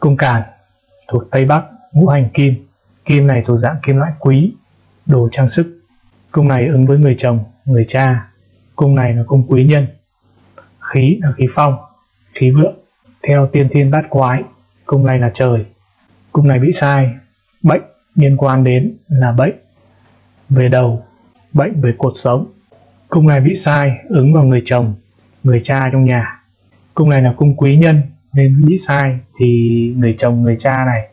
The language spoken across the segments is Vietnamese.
Cung càn thuộc Tây Bắc, ngũ hành kim. Kim này thuộc dạng kim loại quý, đồ trang sức. Cung này ứng với người chồng, người cha. Cung này là cung quý nhân. Khí là khí phong, khí vượng. Theo tiên thiên bát quái, cung này là trời. Cung này bị sai, bệnh liên quan đến là bệnh về đầu, bệnh về cột sống. Cung này bị sai, ứng vào người chồng, người cha trong nhà. Cung này là cung quý nhân, nên nghĩ sai thì người chồng, người cha này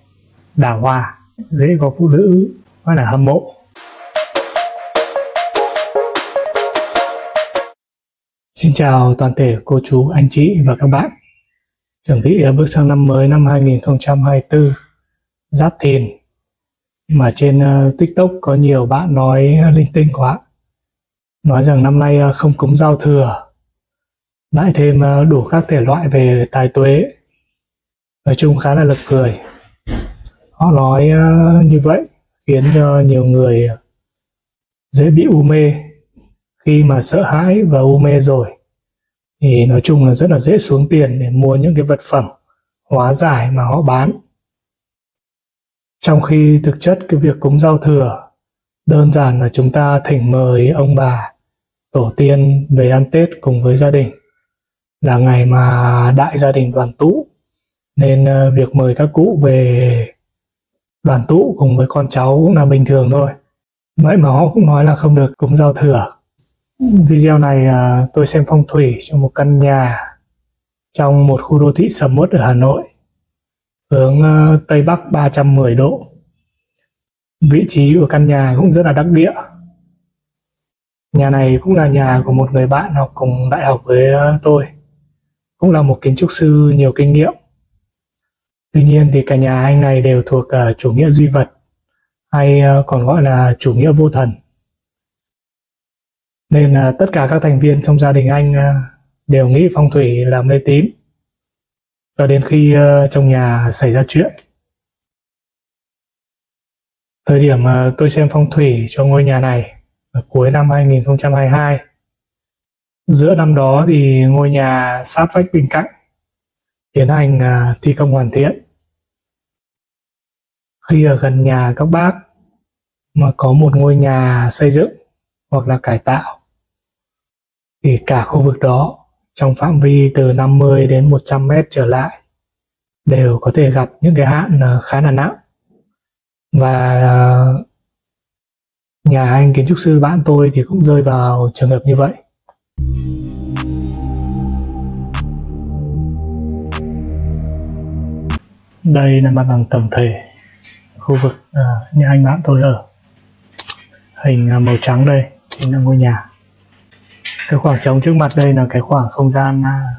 đào hoa, dễ có phụ nữ rất là hâm mộ. Xin chào toàn thể cô chú, anh chị và các bạn. Chuẩn bị bước sang năm mới năm 2024, Giáp Thìn mà trên ờ, TikTok có nhiều bạn nói linh tinh quá nói rằng năm nay ờ, không cúng giao thừa lại thêm ờ, đủ các thể loại về tài tuế nói chung khá là lực cười. Họ nói uh, như vậy khiến cho nhiều người ờ, dễ bị u mê. Khi mà sợ hãi và u mê rồi thì nói chung là rất là dễ xuống tiền để mua những cái vật phẩm hóa giải mà họ bán. Trong khi thực chất cái việc cúng giao thừa đơn giản là chúng ta thỉnh mời ông bà tổ tiên về ăn Tết cùng với gia đình. Là ngày mà đại gia đình đoàn tụ nên à, việc mời các cụ về đoàn tụ cùng với con cháu cũng là bình thường thôi vậy mà họ cũng nói là không được cúng giao thừa video này à, tôi xem phong thủy cho một căn nhà trong một khu đô thị sầm uất ở Hà Nội hướng à, Tây Bắc 310 độ. Vị trí của căn nhà cũng rất là đắc địa. Nhà này cũng là nhà của một người bạn học cùng đại học với tôi. Cũng là một kiến trúc sư nhiều kinh nghiệm. Tuy nhiên thì cả nhà anh này đều thuộc uh, chủ nghĩa duy vật hay uh, còn gọi là chủ nghĩa vô thần. Nên uh, tất cả các thành viên trong gia đình anh uh, đều nghĩ phong thủy là mê tín cho đến khi uh, trong nhà xảy ra chuyện thời điểm uh, tôi xem phong thủy cho ngôi nhà này ở cuối năm 2022 giữa năm đó thì ngôi nhà sát vách bên cạnh tiến hành uh, thi công hoàn thiện khi ở gần nhà các bác mà có một ngôi nhà xây dựng hoặc là cải tạo, thì cả khu vực đó trong phạm vi từ 50 đến 100 mét trở lại đều có thể gặp những cái hạn ờ, khá là nặng. Và ờ, nhà anh kiến trúc sư bạn tôi thì cũng rơi vào trường hợp như vậy. Đây là mặt bằng tổng thể khu vực à, nhà anh bạn tôi ở. Hình à, màu trắng đây chính là ngôi nhà. Cái khoảng trống trước mặt đây là cái khoảng không gian à,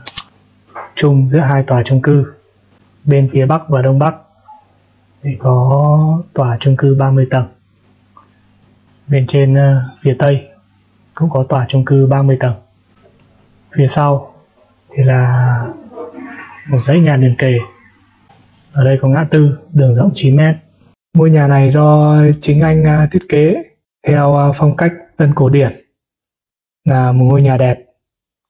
chung giữa hai tòa chung cư bên phía bắc và đông bắc. Thì có tòa chung cư 30 tầng. Bên trên uh, phía tây cũng có tòa chung cư 30 tầng. Phía sau thì là một dãy nhà liền kề. Ở đây có ngã tư đường rộng 9 mét ngôi nhà này do chính anh à, thiết kế theo à, phong cách tân cổ điển. Là một ngôi nhà đẹp,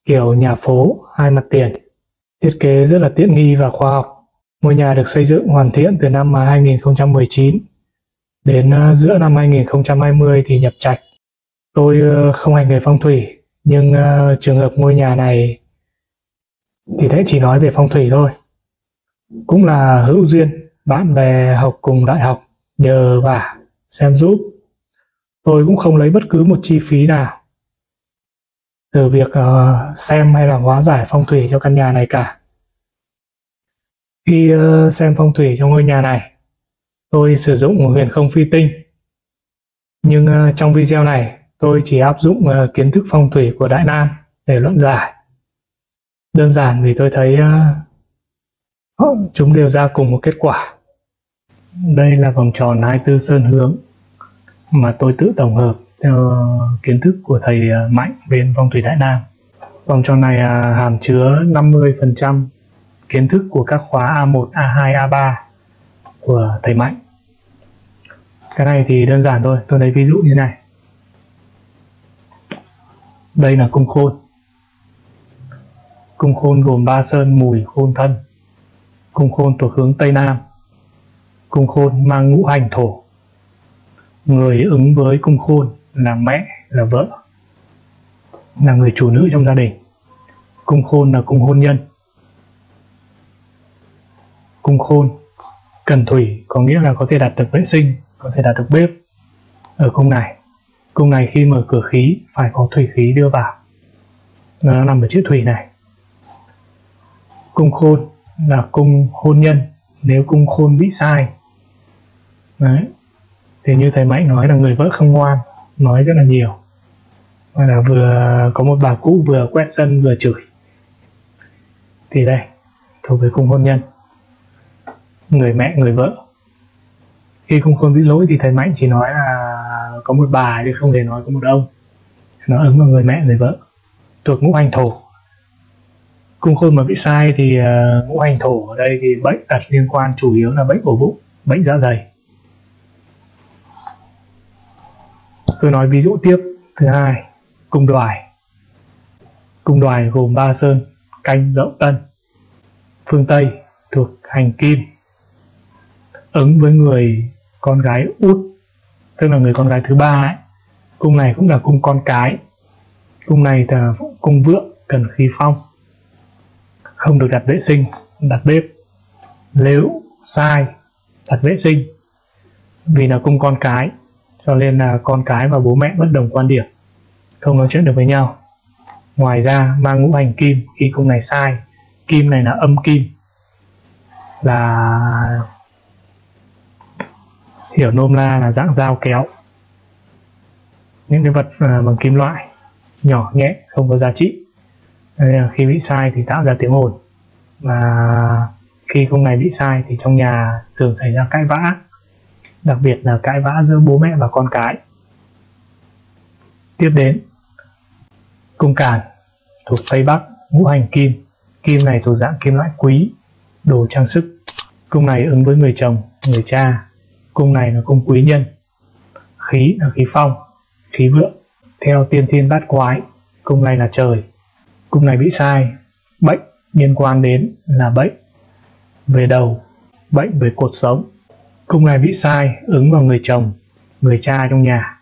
kiểu nhà phố, hai mặt tiền, thiết kế rất là tiện nghi và khoa học. Ngôi nhà được xây dựng hoàn thiện từ năm à, 2019 đến giữa năm 2020 thì nhập trạch. Tôi ờ, không hành nghề phong thủy, nhưng trường hợp ngôi nhà này thì thế chỉ nói về phong thủy thôi. Cũng là hữu duyên, bạn bè học cùng đại học nhờ và xem giúp tôi cũng không lấy bất cứ một chi phí nào từ việc uh, xem hay là hóa giải phong thủy cho căn nhà này cả. Khi uh, xem phong thủy cho ngôi nhà này, tôi sử dụng huyền không phi tinh. Nhưng uh, trong video này, tôi chỉ áp dụng uh, kiến thức phong thủy của Đại Nam để luận giải. Đơn giản vì tôi thấy uh, chúng đều ra cùng một kết quả. Đây là vòng tròn 24 sơn hướng mà tôi tự tổng hợp theo kiến thức của thầy à, Mạnh bên phong thủy Đại Nam. Vòng tròn này à, hàm chứa 50% kiến thức của các khóa A1, A2, A3 của thầy Mạnh. Cái này thì đơn giản thôi, tôi lấy ví dụ như này. Đây là cung khôn. Cung khôn gồm ba sơn mùi khôn thân. cung khôn thuộc hướng tây nam cung khôn mang ngũ hành thổ. Người ứng với cung khôn là mẹ, là vợ, là người chủ nữ trong gia đình. Cung khôn là cung hôn nhân. Cung khôn cần thủy có nghĩa là có thể đạt được vệ sinh, có thể đạt được bếp. Ở cung này cung này khi mở cửa khí, phải có thủy khí đưa vào. Nó nằm ở chữ thủy này. Cung khôn là cung hôn nhân. Nếu cung khôn bị sai đấy. Thì như thầy mạnh nói là người vợ không ngoan nói rất là nhiều. Hoặc là vừa có một bà cũ vừa quét sân vừa chửi. Thì đây thuộc về cung hôn nhân. Người mẹ người vợ. Khi không khôn bị lỗi thì thầy mạnh chỉ nói là có một bà chứ không thể nói có một ông. Nó ứng vào người mẹ người vợ. Thuộc ngũ hành thổ. Cung khôn mà bị sai thì uh, ngũ hành thổ ở đây thì bệnh tật liên quan chủ yếu là bệnh ổ bụng bệnh dạ dày. Tôi nói ví dụ tiếp. Thứ hai cung đoài. Cung đoài gồm ba sơn, canh dậu tân. Phương tây thuộc hành kim. Ứng với người con gái út, tức là người con gái thứ ba ấy. Cung này cũng là cung con cái. Cung này là cung vượng, cần khí phong. Không được đặt vệ sinh, đặt bếp. Nếu sai, đặt vệ sinh. Vì là cung con cái cho nên là con cái và bố mẹ bất đồng quan điểm, không nói chuyện được với nhau. Ngoài ra, mang ngũ hành kim, khi cung này sai, kim này là âm kim. Là hiểu nôm na là dạng dao kéo. Những cái vật à, bằng kim loại, nhỏ, nhẹ, không có giá trị. Nên là khi bị sai thì tạo ra tiếng ồn. Và khi cung này bị sai thì trong nhà thường xảy ra cãi vã đặc biệt là cãi vã giữa bố mẹ và con cái. Tiếp đến, cung càn thuộc tây bắc, ngũ hành kim. Kim này thuộc dạng kim loại quý, đồ trang sức. Cung này ứng với người chồng, người cha. Cung này là cung quý nhân. Khí là khí phong, khí vượng. Theo tiên thiên bát quái, cung này là trời. Cung này bị sai, bệnh liên quan đến là bệnh về đầu, bệnh về cuộc sống cung này bị sai, ứng vào người chồng, người cha trong nhà.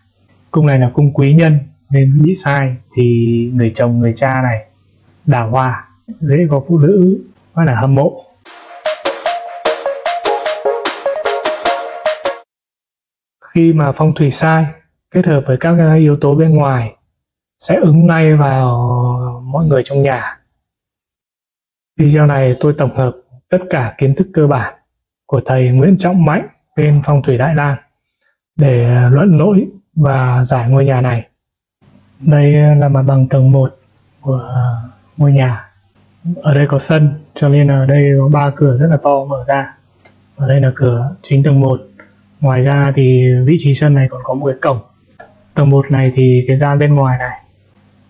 Cung này là cung quý nhân, nên bị sai thì người chồng, người cha này đào hoa, dễ có phụ nữ rất là hâm mộ. Khi mà phong thủy sai, kết hợp với các yếu tố bên ngoài, sẽ ứng ngay vào mọi người trong nhà. Video này tôi tổng hợp tất cả kiến thức cơ bản của thầy Nguyễn Trọng Mạnh bên phong thủy Đại Lan để luận lỗi và giải ngôi nhà này. Đây là mặt bằng tầng 1 của ngôi nhà. Ở đây có sân, cho nên là ở đây có ba cửa rất là to mở ra. Ở đây là cửa chính tầng 1 ngoài ra thì vị trí sân này còn có một cái cổng. Tầng 1 này thì cái gian bên ngoài này,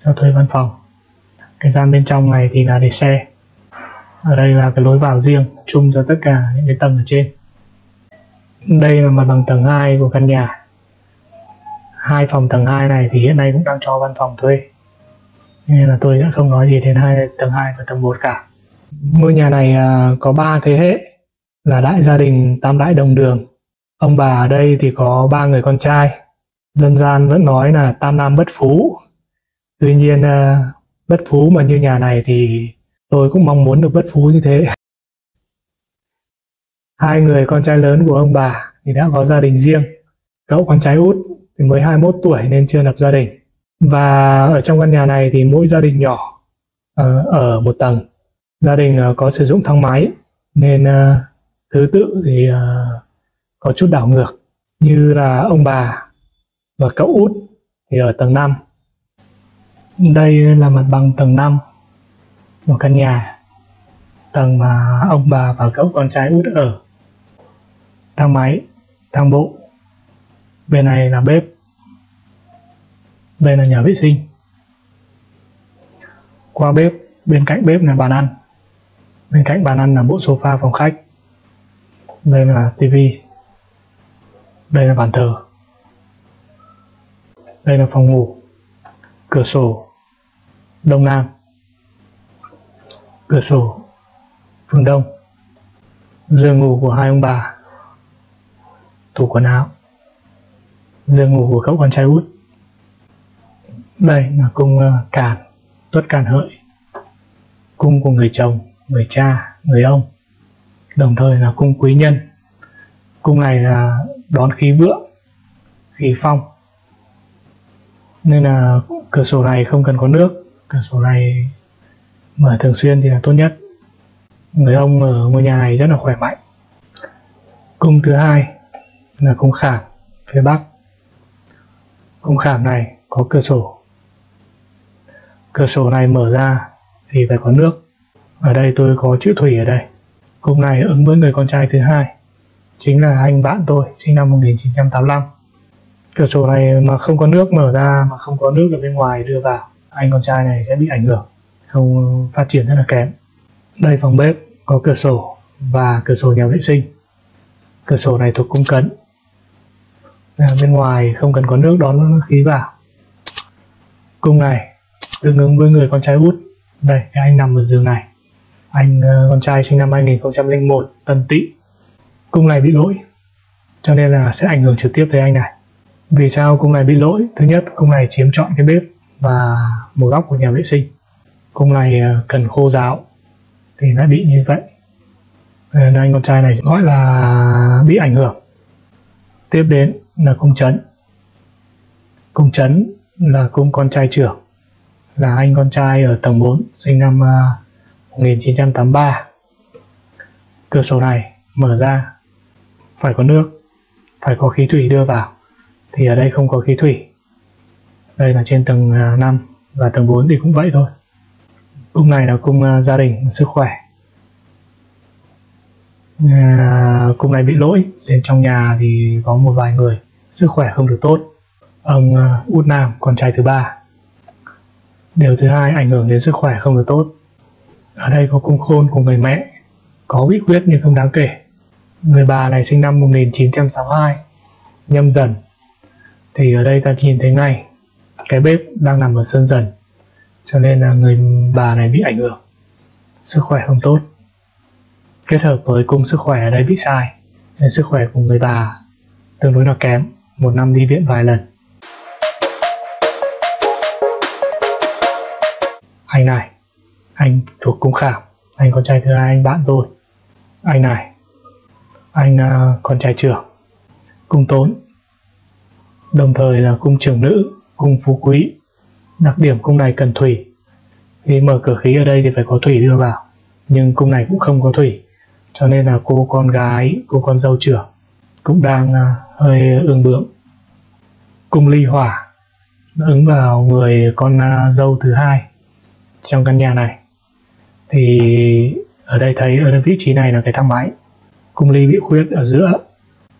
cho thuê văn phòng. Cái gian bên trong này thì là để xe. Ở đây là cái lối vào riêng, chung cho tất cả những cái tầng ở trên đây là mặt bằng tầng 2 của căn nhà. Hai phòng tầng 2 này thì hiện nay cũng đang cho văn phòng thuê. Nên là tôi sẽ không nói gì đến hai tầng 2 và tầng 1 cả. Ngôi nhà này à, có 3 thế hệ, là đại gia đình, tam đại đồng đường. Ông bà ở đây thì có ba người con trai. Dân gian vẫn nói là tam nam bất phú. Tuy nhiên à, bất phú mà như nhà này thì tôi cũng mong muốn được bất phú như thế hai người con trai lớn của ông bà thì đã có gia đình riêng. Cậu con trai út thì mới 21 tuổi nên chưa lập gia đình. Và ở trong căn nhà này thì mỗi gia đình nhỏ ở, ở một tầng. Gia đình ờ, có sử dụng thang máy nên uh, thứ tự thì uh, có chút đảo ngược. Như là ông bà và cậu út thì ở tầng 5 đây là mặt bằng tầng 5 của căn nhà tầng mà ông bà và cậu con trai út ở thang máy, thang bộ. Bên này là bếp. Đây là nhà vệ sinh. Qua bếp, bên cạnh bếp là bàn ăn. Bên cạnh bàn ăn là bộ sofa phòng khách. Đây là tivi đây là bàn thờ. Đây là phòng ngủ, cửa sổ, đông nam. Cửa sổ, phương đông. Giường ngủ của hai ông bà tủ quần áo. Giường ngủ của cậu con trai út đây là cung uh, càn tuất càn hợi. Cung của người chồng người cha người ông. Đồng thời là cung quý nhân. Cung này là đón khí vượng khí phong. Nên là cửa sổ này không cần có nước. Cửa sổ này mở thường xuyên thì là tốt nhất. Người ông ở ngôi nhà này rất là khỏe mạnh. Cung thứ hai là cung khảm, phía bắc. Cung khảm này có cửa sổ. Cửa sổ này mở ra thì phải có nước. Ở đây tôi có chữ thủy ở đây. Cung này ứng với người con trai thứ hai, chính là anh bạn tôi, sinh năm 1985 cửa sổ này mà không có nước mở ra, mà không có nước ở bên ngoài đưa vào, anh con trai này sẽ bị ảnh hưởng, không phát triển rất là kém. Đây phòng bếp có cửa sổ và cửa sổ nhà vệ sinh. Cửa sổ này thuộc cung cấn à, bên ngoài không cần có nước đón khí vào. Cung này tương ứng với người con trai út đây cái anh nằm ở giường này. Anh uh, con trai sinh năm 2001 tân tỵ cung này bị lỗi cho nên là sẽ ảnh hưởng trực tiếp tới anh này. Vì sao cung này bị lỗi? Thứ nhất cung này chiếm trọn cái bếp và một góc của nhà vệ sinh. Cung này uh, cần khô ráo thì nó bị như vậy. Ờ, nên anh con trai này gọi là bị ảnh hưởng. Tiếp đến là cung chấn cung chấn là cung con trai trưởng là anh con trai ở tầng 4 sinh năm à, 1983 cửa sổ này mở ra phải có nước phải có khí thủy đưa vào. Thì ở đây không có khí thủy. Đây là trên tầng à, 5 và tầng 4 thì cũng vậy thôi. Cung này là cung à, gia đình sức khỏe. À, cung này bị lỗi nên trong nhà thì có một vài người sức khỏe không được tốt. Ông à, út nam con trai thứ ba. Điều thứ hai ảnh hưởng đến sức khỏe không được tốt. Ở đây có cung khôn của người mẹ có bị quyết nhưng không đáng kể. Người bà này sinh năm 1962 nhâm dần. Thì ở đây ta nhìn thấy ngay cái bếp đang nằm ở sơn dần cho nên là người bà này bị ảnh hưởng. Sức khỏe không tốt. Kết hợp với cung sức khỏe ở đây bị sai nên sức khỏe của người bà tương đối là kém một năm đi viện vài lần. Anh này anh thuộc cung khảo anh con trai thứ hai anh bạn tôi. Anh này anh uh, con trai trưởng cung tốn. Đồng thời là cung trưởng nữ cung phú quý. Đặc điểm cung này cần thủy. Khi mở cửa khí ở đây thì phải có thủy đưa vào nhưng cung này cũng không có thủy cho nên là cô con gái cô con dâu trưởng cũng đang uh, hơi ương bướng. Cung ly hỏa ứng vào người con à, dâu thứ hai trong căn nhà này. Thì ở đây thấy ở vị trí này là cái thang máy. Cung ly bị khuyết ở giữa.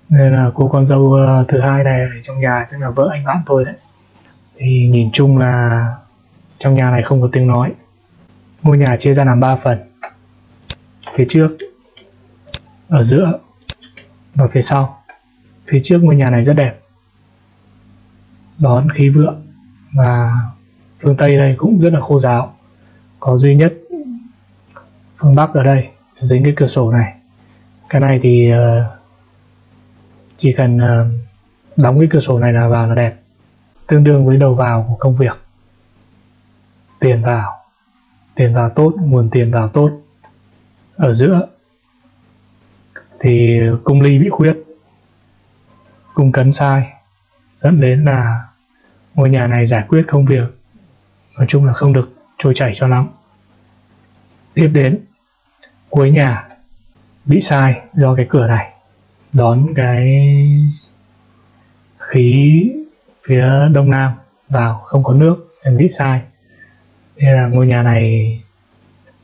Nên là cô con dâu à, thứ hai này ở trong nhà, tức là vợ anh bạn tôi đấy. Thì nhìn chung là trong nhà này không có tiếng nói. Ngôi nhà chia ra làm 3 phần. Phía trước, ở giữa và phía sau phía trước ngôi nhà này rất đẹp. Đón khí vượng và phương tây đây cũng rất là khô giáo. Có duy nhất phương bắc ở đây, dính cái cửa sổ này. Cái này thì ờ, chỉ cần ờ, đóng cái cửa sổ này là vào là đẹp. Tương đương với đầu vào của công việc. Tiền vào. Tiền vào tốt, nguồn tiền vào tốt. Ở giữa thì cung ly bị khuyết cung cấn sai, dẫn đến là ngôi nhà này giải quyết công việc. Nói chung là không được trôi chảy cho lắm. Tiếp đến, cuối nhà bị sai do cái cửa này, đón cái khí phía đông nam vào, không có nước, em bị sai. Nên là ngôi nhà này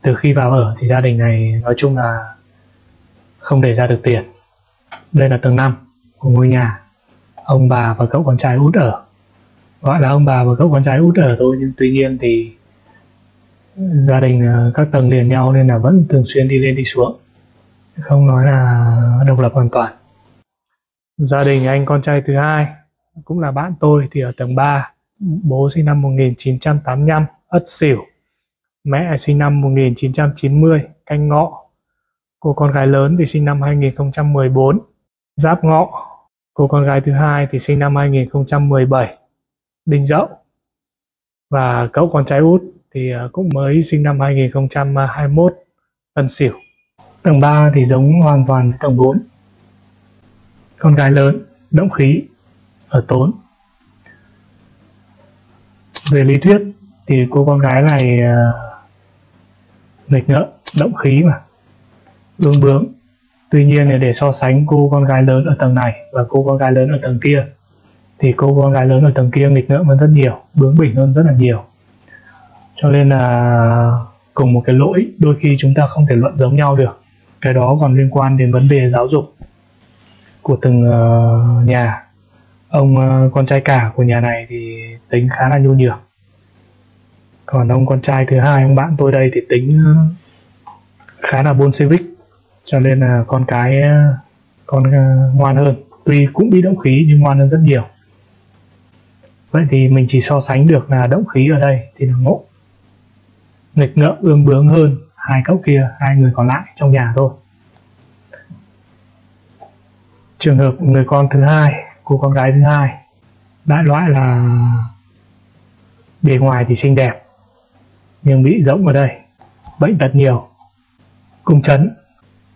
từ khi vào ở thì gia đình này nói chung là không để ra được tiền. Đây là tầng 5 của ngôi nhà ông bà và cậu con trai út ở. Gọi là ông bà và cậu con trai út ở thôi, nhưng tuy nhiên thì ừ, gia đình ờ, các tầng liền nhau nên là vẫn thường xuyên đi lên đi xuống. Không nói là độc lập hoàn toàn. Gia đình anh con trai thứ hai cũng là bạn tôi thì ở tầng 3 bố sinh năm 1985 Ất Sửu. Mẹ sinh năm 1990 canh ngọ. Cô con gái lớn thì sinh năm 2014 Giáp Ngọ cô con gái thứ hai thì sinh năm 2017 Đinh Dậu. Và cậu con trai út thì ờ, cũng mới sinh năm 2021 Tân Sửu. Tầng 3 thì giống hoàn toàn với tầng 4 con gái lớn động khí, ở tốn. Về lý thuyết thì cô con gái này ờ, nghịch ngợm động khí mà bướng bướng tuy nhiên để so sánh cô con gái lớn ở tầng này và cô con gái lớn ở tầng kia thì cô con gái lớn ở tầng kia nghịch ngợm hơn rất nhiều bướng bỉnh hơn rất là nhiều. Cho nên là cùng một cái lỗi đôi khi chúng ta không thể luận giống nhau được. Cái đó còn liên quan đến vấn đề giáo dục của từng uh, nhà. Ông uh, con trai cả của nhà này thì tính khá là nhu nhược. Còn ông con trai thứ hai ông bạn tôi đây thì tính uh, khá là bolshevik cho nên là con cái ờ, con ờ, ngoan hơn. Tuy cũng bị động khí nhưng ngoan hơn rất nhiều. Vậy thì mình chỉ so sánh được là động khí ở đây thì là ngộ. Nghịch ngợm, ương bướng hơn hai cậu kia, hai người còn lại trong nhà thôi. Trường hợp người con thứ hai, cô con gái thứ hai, đại loại là bề ngoài thì xinh đẹp, nhưng bị rỗng ở đây, bệnh tật nhiều cung chấn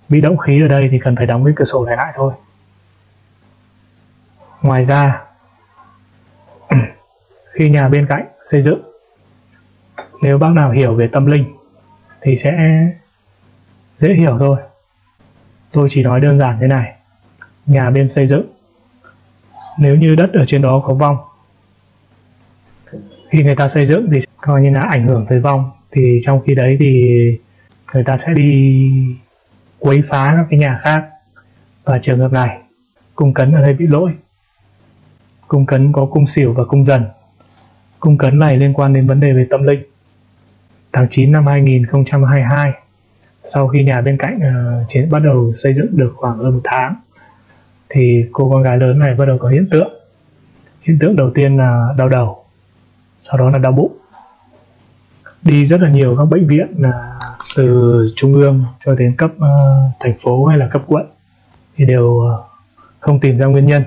bị động khí ở đây thì cần phải đóng cái cửa sổ này lại thôi. Ngoài ra, khi nhà bên cạnh xây dựng, nếu bác nào hiểu về tâm linh thì sẽ dễ hiểu thôi. Tôi chỉ nói đơn giản thế này. Nhà bên xây dựng, nếu như đất ở trên đó có vong, khi người ta xây dựng thì coi như là ảnh hưởng tới vong, thì trong khi đấy thì người ta sẽ đi quấy phá các cái nhà khác. Và trường hợp này cung cấn ở đây bị lỗi. Cung cấn có cung xỉu và cung dần. Cung cấn này liên quan đến vấn đề về tâm linh. Tháng 9 năm 2022 sau khi nhà bên cạnh uh, bắt đầu xây dựng được khoảng hơn một tháng thì cô con gái lớn này bắt đầu có hiện tượng. Hiện tượng đầu tiên là đau đầu sau đó là đau bụng. Đi rất là nhiều các bệnh viện là từ trung ương cho đến cấp uh, thành phố hay là cấp quận thì đều uh, không tìm ra nguyên nhân.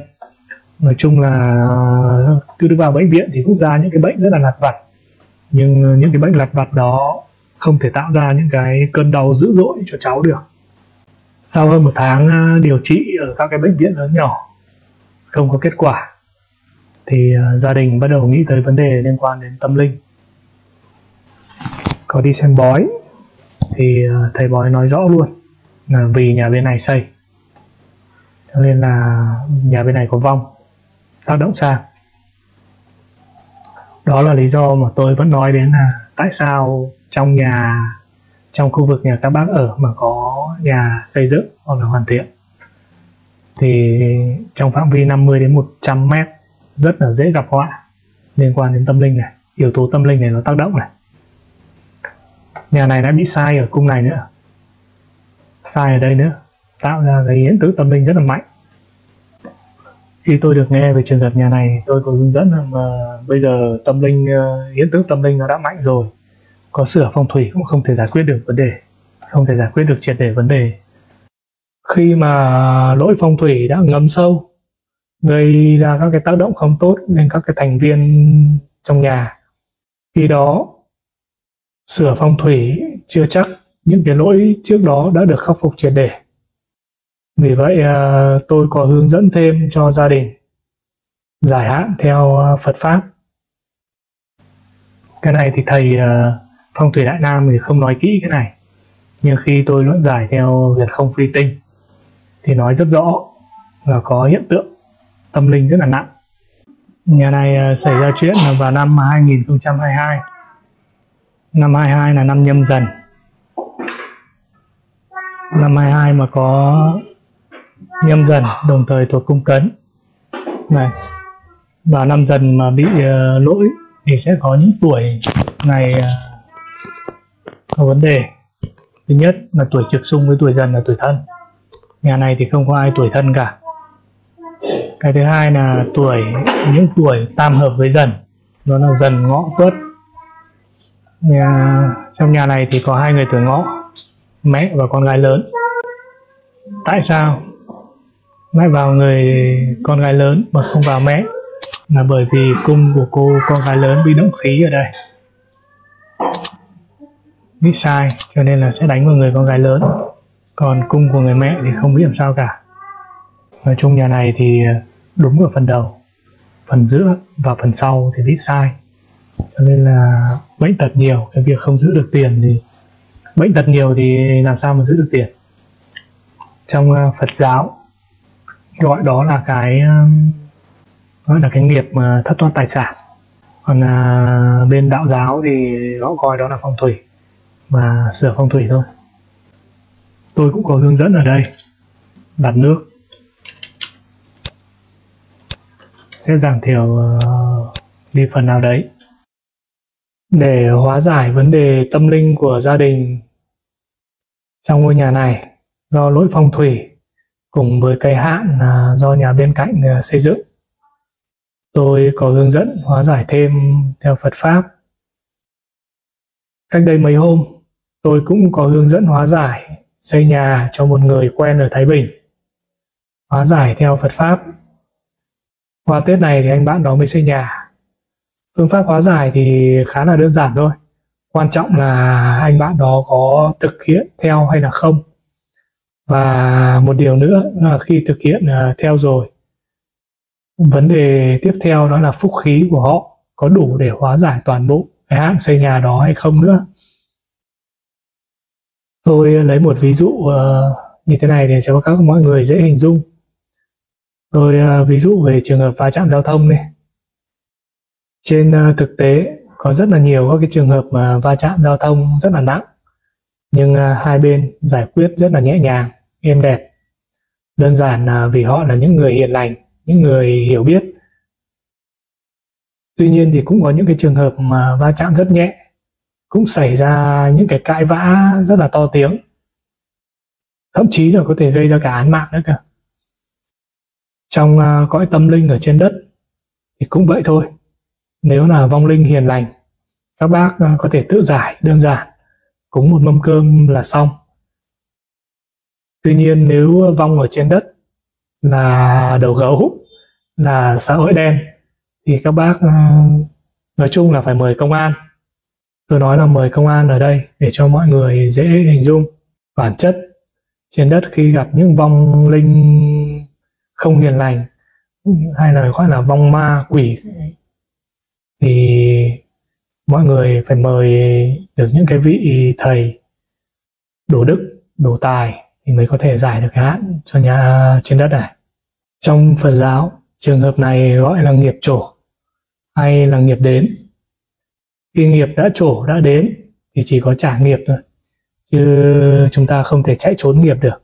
Nói chung là ờ, cứ đi vào bệnh viện thì cũng ra những cái bệnh rất là lặt vặt. Nhưng những cái bệnh lặt vặt đó không thể tạo ra những cái cơn đau dữ dội cho cháu được. Sau hơn một tháng điều trị ở các cái bệnh viện lớn nhỏ không có kết quả thì gia đình bắt đầu nghĩ tới vấn đề liên quan đến tâm linh. Có đi xem bói thì ờ, thầy bói nói rõ luôn là vì nhà bên này xây. Cho nên là nhà bên này có vong, tác động sang đó là lý do mà tôi vẫn nói đến là tại sao trong nhà, trong khu vực nhà các bác ở mà có nhà xây dựng hoặc là hoàn thiện. Thì trong phạm vi 50 đến 100 mét rất là dễ gặp họa liên quan đến tâm linh này, yếu tố tâm linh này nó tác động này nhà này đã bị sai ở cung này nữa. Sai ở đây nữa. Tạo ra cái hiện tượng tâm linh rất là mạnh. Khi tôi được nghe về trường hợp nhà này, tôi có hướng dẫn là mà bây giờ tâm linh ờ, hiện tượng tâm linh nó đã mạnh rồi. Có sửa phong thủy cũng không thể giải quyết được vấn đề. Không thể giải quyết được triệt để vấn đề. Khi mà lỗi phong thủy đã ngấm sâu, gây ra các cái tác động không tốt lên các cái thành viên trong nhà, khi đó sửa phong thủy chưa chắc, những cái lỗi trước đó đã được khắc phục triệt để. Vì vậy à, tôi có hướng dẫn thêm cho gia đình giải hạn theo à, Phật pháp. Cái này thì thầy à, phong thủy đại nam thì không nói kỹ cái này, nhưng khi tôi luận giải theo việt không phi tinh thì nói rất rõ là có hiện tượng tâm linh rất là nặng. Nhà này xảy ra chuyện vào năm 2022 năm 22 là năm nhâm dần. Năm 22 mà có nhâm dần đồng thời thuộc cung cấn. Này và năm dần mà bị uh, lỗi thì sẽ có những tuổi ngày uh, có vấn đề. Thứ nhất là tuổi trực xung với tuổi dần là tuổi thân. Nhà này thì không có ai tuổi thân cả. Cái thứ hai là tuổi những tuổi tam hợp với dần. Đó là dần ngõ tuất nhà, trong nhà này thì có hai người tuổi ngõ mẹ và con gái lớn. Tại sao lại vào người con gái lớn mà không vào mẹ? Là bởi vì cung của cô con gái lớn bị động khí ở đây. Bị sai cho nên là sẽ đánh vào người con gái lớn. Còn cung của người mẹ thì không biết làm sao cả. Nói chung nhà này thì đúng ở phần đầu phần giữa và phần sau thì bị sai cho nên là bệnh tật nhiều cái việc không giữ được tiền thì bệnh tật nhiều thì làm sao mà giữ được tiền? Trong ờ, Phật giáo gọi đó là cái ờ, gọi là cái nghiệp mà thất thoát tài sản. Còn à, bên đạo giáo thì họ gọi đó là phong thủy mà sửa phong thủy thôi. Tôi cũng có hướng dẫn ở đây đặt nước. Sẽ giảm thiểu uh, đi phần nào đấy để hóa giải vấn đề tâm linh của gia đình. Trong ngôi nhà này, do lỗi phong thủy, cùng với cái hạn à, do nhà bên cạnh à, xây dựng, tôi có hướng dẫn hóa giải thêm theo Phật pháp. Cách đây mấy hôm, tôi cũng có hướng dẫn hóa giải, xây nhà cho một người quen ở Thái Bình. Hóa giải theo Phật pháp. Qua Tết này thì anh bạn đó mới xây nhà phương pháp hóa giải thì khá là đơn giản thôi. Quan trọng là anh bạn đó có thực hiện theo hay là không. Và một điều nữa là khi thực hiện à, theo rồi, vấn đề tiếp theo đó là phúc khí của họ có đủ để hóa giải toàn bộ cái hạn xây nhà đó hay không nữa. Tôi lấy một ví dụ ờ, như thế này để cho các mọi người dễ hình dung. Tôi ờ, ví dụ về trường hợp va chạm giao thông này trên uh, thực tế có rất là nhiều các cái trường hợp mà va chạm giao thông rất là nặng nhưng uh, hai bên giải quyết rất là nhẹ nhàng êm đẹp. Đơn giản là vì họ là những người hiền lành những người hiểu biết. Tuy nhiên thì cũng có những cái trường hợp mà va chạm rất nhẹ cũng xảy ra những cái cãi vã rất là to tiếng thậm chí là có thể gây ra cả án mạng nữa cả trong uh, cõi tâm linh ở trên đất thì cũng vậy thôi nếu là vong linh hiền lành, các bác à, có thể tự giải, đơn giản. Cúng một mâm cơm là xong. Tuy nhiên nếu vong ở trên đất là đầu gấu, là xã hội đen, thì các bác à, nói chung là phải mời công an. Tôi nói là mời công an ở đây để cho mọi người dễ hình dung bản chất. Trên đất khi gặp những vong linh không hiền lành, hay là gọi là vong ma quỷ thì mọi người phải mời được những cái vị thầy đủ đức, đủ tài thì mới có thể giải được cái hạn cho nhà, trên đất này. Trong phật giáo, trường hợp này gọi là nghiệp trổ hay là nghiệp đến. Khi nghiệp đã trổ đã đến thì chỉ có trả nghiệp thôi, chứ chúng ta không thể chạy trốn nghiệp được.